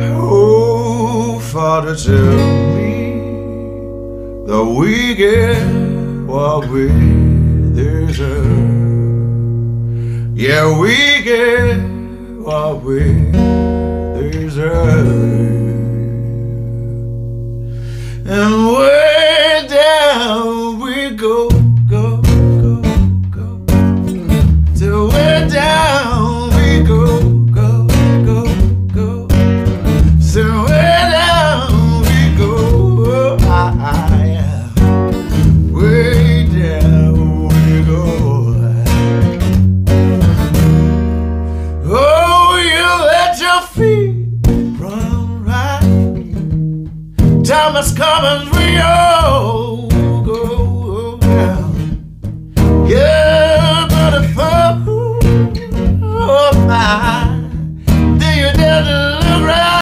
Oh, Father, tell me that we get what we deserve. Yeah, we get what we deserve. And Time has come and we all